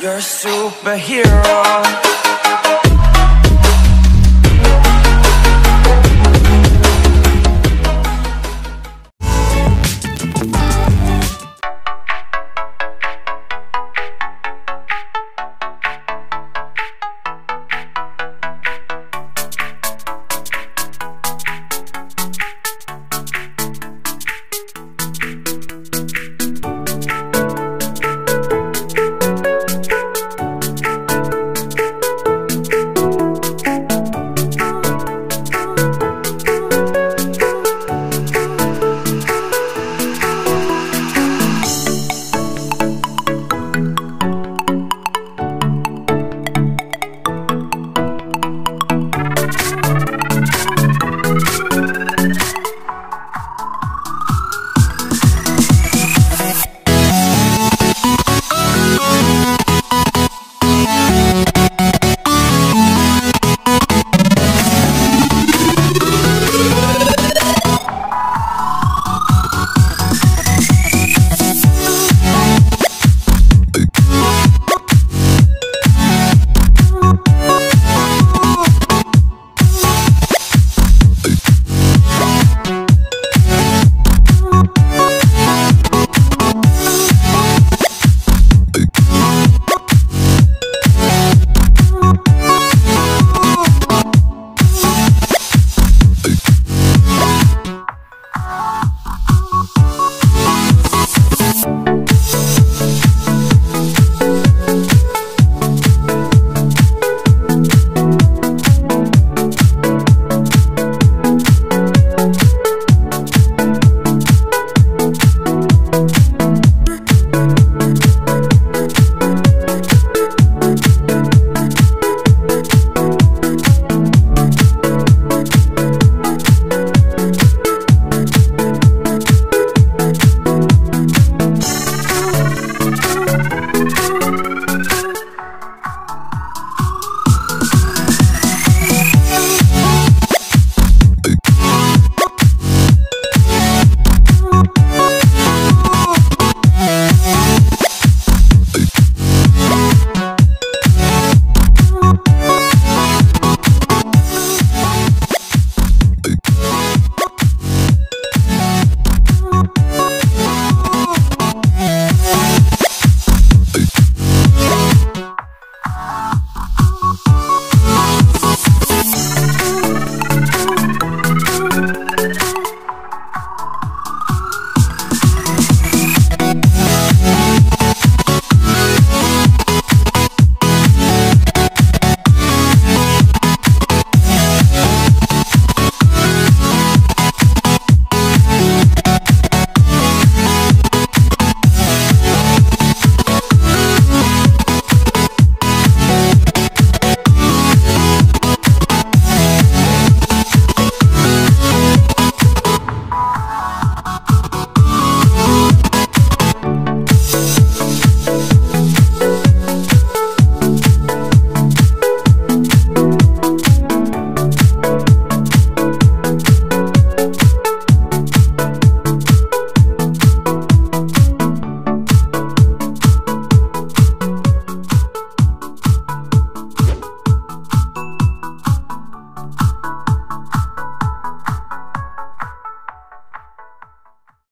You're a superhero.